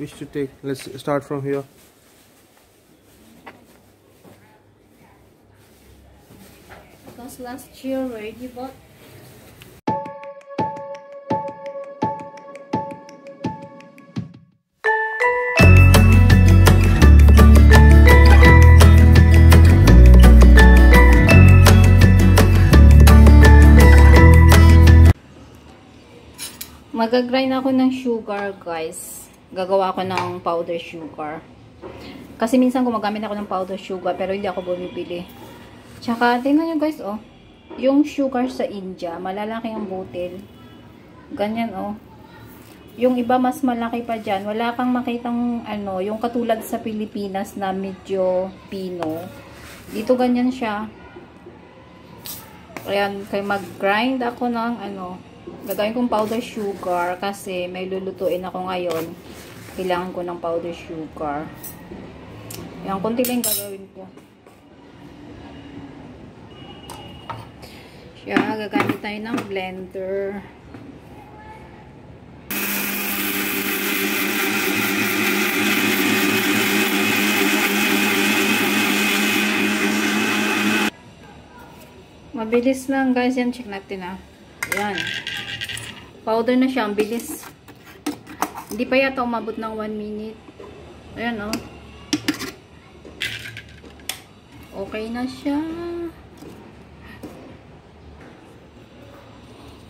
wish to take? Let's start from here. Because last year already bought Magagrind ako ng sugar, guys. Gagawa ako ng powder sugar. Kasi minsan gumagamit ako ng powder sugar, pero hindi ako bumibili. Tsaka, tingnan nyo guys, oh. Yung sugar sa India, malalaki ang butil. Ganyan, oh. Yung iba mas malaki pa dyan. Wala kang makitang, ano, yung katulad sa Pilipinas na medyo pino. Dito ganyan siya. Ayan, kaya mag-grind ako ng, ano, gagawin kong powder sugar kasi may lulutuin ako ngayon. Kailangan ko ng powder sugar. Ayan, konti lang gagawin ko. Siya, gagamit tayo ng blender. Mabilis lang guys yan. Check natin ah. Yan. Powder na siya. Ang bilis. Hindi pa yata umabot ng 1 minute. Ayan oh. Okay na siya.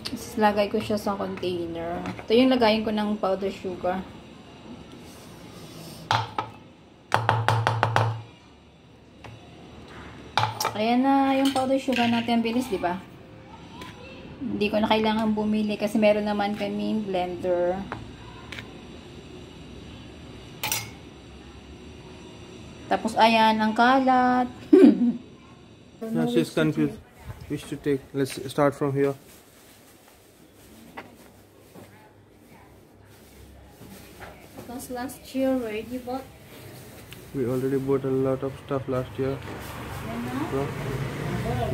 Tapos lagay ko siya sa container. Ito yung lagayin ko ng powder sugar. Ayan na yung powder sugar natin. Ang bilis, di ba? Hindi ko na kailangan bumili kasi meron naman kami blender. Tapos ayan, ang kalat. No, she's confused. Wish to take? Let's start from here. Because last year we already bought. We already bought a lot of stuff last year. So,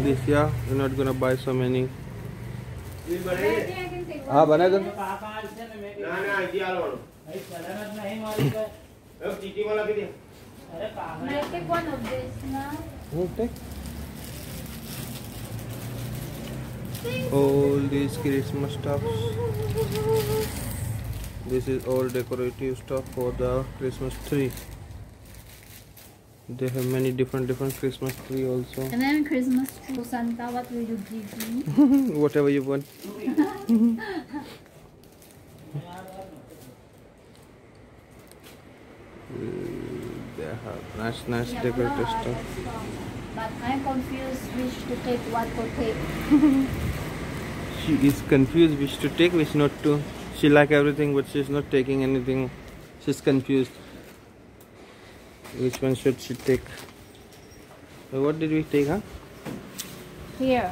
this year we're not gonna buy so many. हाँ बना दो all these christmas stuffs this is all decorative stuff for the christmas tree They have many different different Christmas tree also. And then Christmas to Santa, what will you give me? Whatever you want. They have nice nice decorative stuff. But I'm confused which to take, what to take. She is confused which to take, which not to. She like everything, but she's not taking anything. She's confused Which one should she take? So what did we take, huh? Here,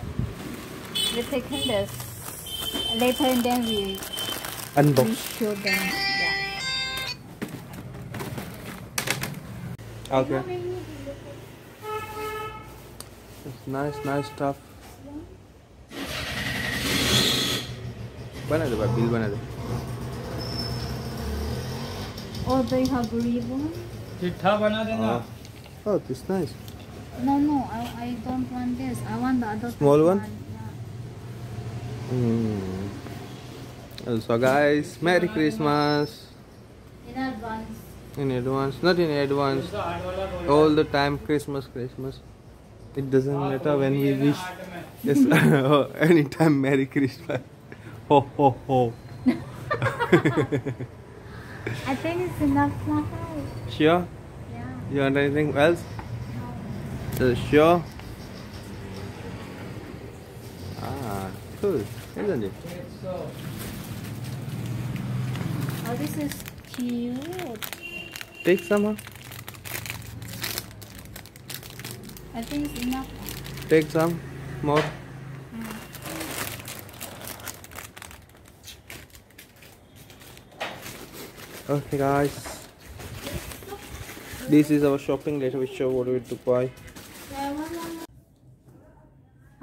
we take this. Later and then we, we Unbox. show them. Yeah. Okay. It's nice, nice stuff. बना दो भाई बिल बना दो Oh, they have ribbon? Tikha bana. Uh-huh. Oh, this nice. No, no, I, I don't want this. I want the other small one. one. Yeah. Mm. So guys, Merry Christmas. In advance. In advance, not in advance. All the time, Christmas, Christmas. It doesn't matter when we wish. Yes, oh, anytime, Merry Christmas. Ho ho ho. I think it's enough now. Sure? Yeah. You want anything else? No. So sure. Ah, cool, isn't it? Oh, this is cute. Take some. huh? I think it's enough. Take some more. Okay, guys. This is our shopping. Later we show what we to buy.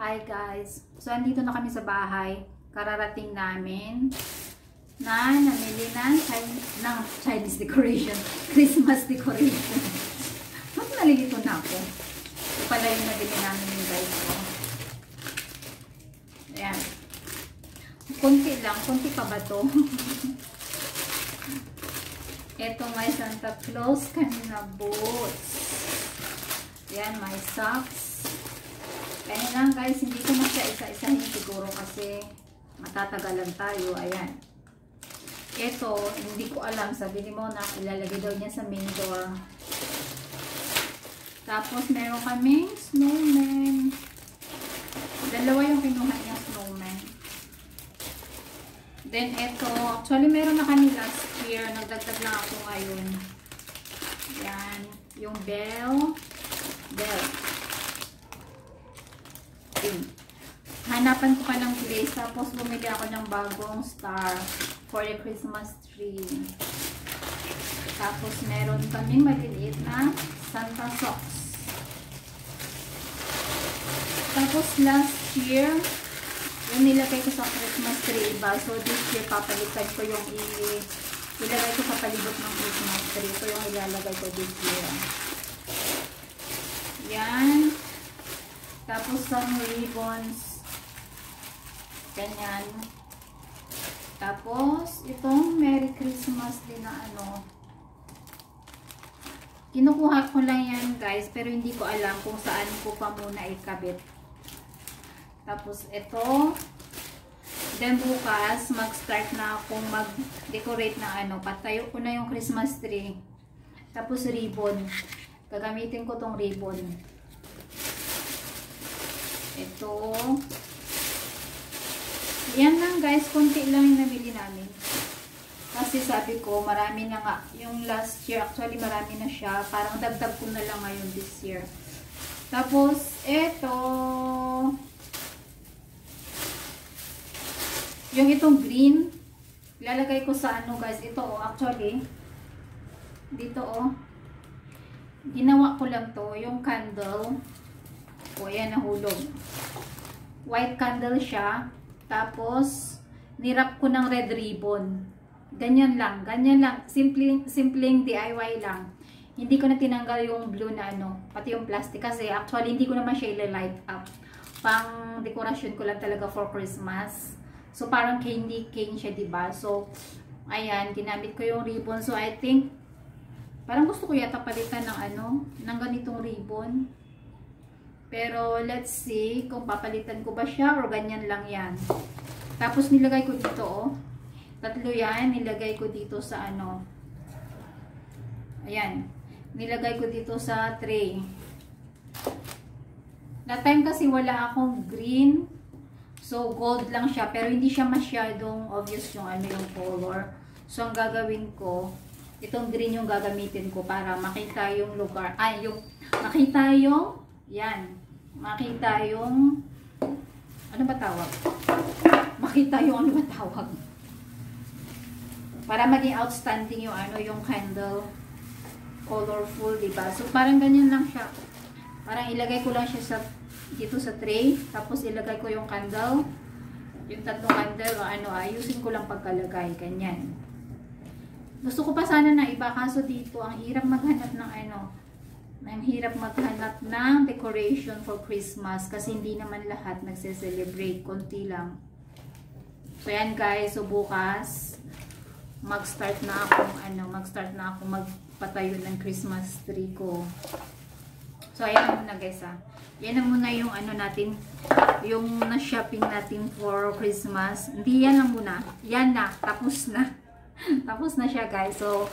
Hi guys. So andito na kami sa bahay. Kararating namin. na namili ng ng Chinese decoration. Christmas decoration. Ba't nalilito na ako? Ito pala yung nabili namin yung guys ko. Ayan. Kunti lang. Kunti pa ba to? Ito may Santa Claus kanina boots. Ayan, may socks. Kaya lang guys, hindi ko masya isa-isahin siguro kasi matatagalan tayo. Ayan. Ito, hindi ko alam. Sabi ni Mona, ilalagay daw niya sa main door. Tapos, meron kaming snowman. Dalawa yung kinuha niya snowman. Then, ito. Actually, meron na kami last year. Nagdagdag lang ako ngayon. Yan. Yung bell. Bell. Pink. Hanapan ko pa ng place. Tapos, bumili ako ng bagong star for the Christmas tree. Tapos, meron kami maliliit na Santa socks. Tapos, last year, yung nilagay ko sa Christmas tree iba. So, this year, papalitan ko yung i- ilagay ko sa palibot ng Christmas tree. Ito yung ilalagay ko this year. Yan. Tapos, some ribbons. Ganyan. Tapos, itong Merry Christmas din na ano. Kinukuha ko lang yan guys, pero hindi ko alam kung saan ko pa muna ikabit. Tapos, ito. Then, bukas, mag-start na akong mag-decorate ng ano. Patayo ko na yung Christmas tree. Tapos, ribbon. Gagamitin ko tong ribbon. Ito. Yan lang guys, konti lang yung nabili namin. Kasi sabi ko, marami na nga. Yung last year, actually marami na siya. Parang dagdag ko na lang ngayon this year. Tapos, eto. Yung itong green, ilalagay ko sa ano guys. Ito oh, actually. Dito oh. Ginawa ko lang to. Yung candle. O, yan nahulog. White candle siya. Tapos, nirap ko ng red ribbon. Ganyan lang. Ganyan lang. Simpleng, simpleng DIY lang. Hindi ko na tinanggal yung blue na ano. Pati yung plastic. Kasi actually, hindi ko naman siya light up. Pang dekorasyon ko lang talaga for Christmas. So, parang candy cane siya, diba? So, ayan. Ginamit ko yung ribbon. So, I think, parang gusto ko yata palitan ng ano, ng ganitong ribbon. Pero, let's see kung papalitan ko ba siya or ganyan lang yan. Tapos, nilagay ko dito, oh. Tatlo yan, nilagay ko dito sa ano. Ayan. Nilagay ko dito sa tray. That time kasi wala akong green. So, gold lang siya. Pero hindi siya masyadong obvious yung ano yung color. So, ang gagawin ko, itong green yung gagamitin ko para makita yung lugar. Ay, yung, makita yung, yan. Makita yung, ano ba tawag? Makita yung ano ba tawag? Para maging outstanding yung ano, yung candle. Colorful, diba? So, parang ganyan lang siya. Parang ilagay ko lang siya sa, dito sa tray. Tapos, ilagay ko yung candle. Yung tatlong candle, ano, ayusin ko lang pagkalagay. Ganyan. Gusto ko pa sana na iba. Kaso dito, ang hirap maghanap ng ano, ang hirap maghanap ng decoration for Christmas. Kasi hindi naman lahat nagse-celebrate. Konti lang. So, yan guys. So, bukas, mag-start na akong ano, mag-start na akong magpatayo ng Christmas tree ko. So, ayan na muna guys ha. Yan na muna yung ano natin, yung na-shopping natin for Christmas. Hindi yan lang muna. Yan na. Tapos na. Tapos na siya guys. So,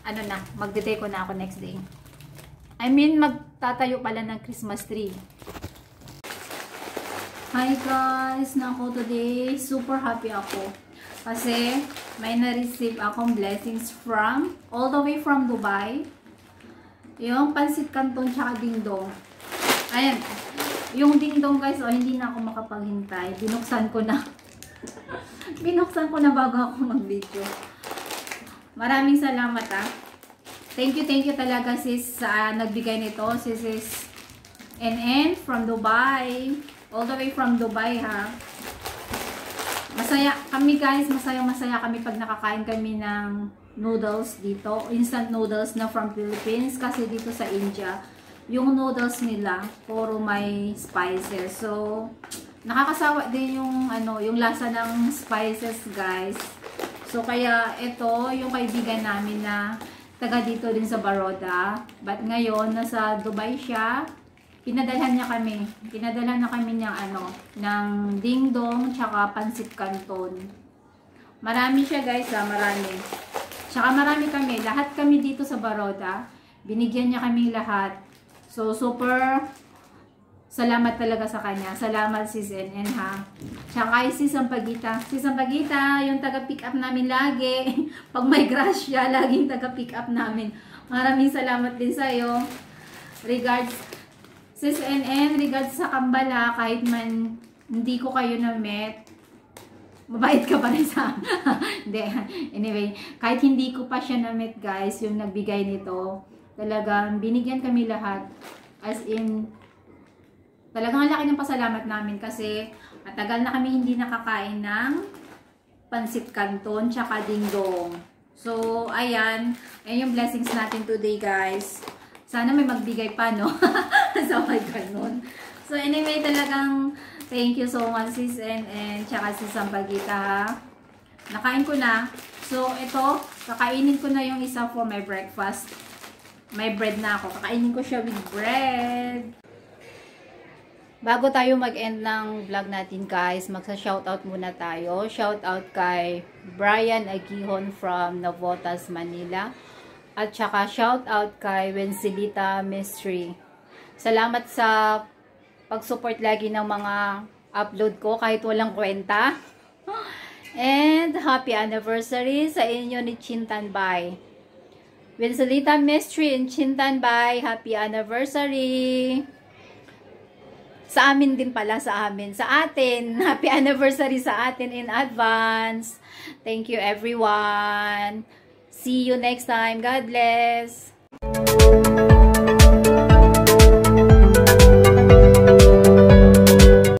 ano na, magde-deco na ako next day. I mean, magtatayo pala ng Christmas tree. Hi guys! Nako today, super happy ako. Kasi, may na-receive akong blessings from, all the way from Dubai. Yung pansit canton tsaka dingdong. Ayan. Yung dingdong guys, oh, hindi na ako makapaghintay. Binuksan ko na. Binuksan ko na bago ako mag-video. Maraming salamat ah. Thank you, thank you talaga sis sa nagbigay nito. Sis is NN from Dubai. All the way from Dubai ha. Masaya kami guys, masaya masaya kami pag nakakain kami ng noodles dito, instant noodles na from Philippines kasi dito sa India, yung noodles nila puro may spices. So, nakakasawa din yung ano, yung lasa ng spices, guys. So, kaya ito yung kaibigan namin na taga dito din sa Baroda. But ngayon, nasa Dubai siya. Pinadalhan niya kami. Pinadalhan na kami ng ano, ng dingdong tsaka pansit canton. Marami siya guys ha, marami. Tsaka marami kami. Lahat kami dito sa Baroda. Binigyan niya kami lahat. So, super salamat talaga sa kanya. Salamat sis NN ha. Tsaka kay sis Sampagita. Sis Sampagita, yung taga-pick up namin lagi. Pag may grasya, laging taga-pick up namin. Maraming salamat din sa'yo. Regards, sis NN, regards sa Kambala, kahit man hindi ko kayo na-met, mabait ka pa rin sa hindi anyway kahit hindi ko pa siya na-met guys yung nagbigay nito talagang binigyan kami lahat as in talagang ang laki ng pasalamat namin kasi matagal na kami hindi nakakain ng pansit canton tsaka dingdong so ayan ayan yung blessings natin today guys sana may magbigay pa no so, ganun so anyway talagang Thank you so much sis and, and tsaka sis Sampagita ha. Nakain ko na. So ito, kakainin ko na yung isa for my breakfast. May bread na ako. Kakainin ko siya with bread. Bago tayo mag-end ng vlog natin guys, magsa-shoutout muna tayo. Shoutout kay Brian Agihon from Navotas, Manila. At saka shoutout kay Wencelita Mystery. Salamat sa pag-support lagi ng mga upload ko kahit walang kwenta. And happy anniversary sa inyo ni Chintan Bay. Winsalita Mystery in Chintan Bay, happy anniversary. Sa amin din pala, sa amin. Sa atin, happy anniversary sa atin in advance. Thank you everyone. See you next time. God bless.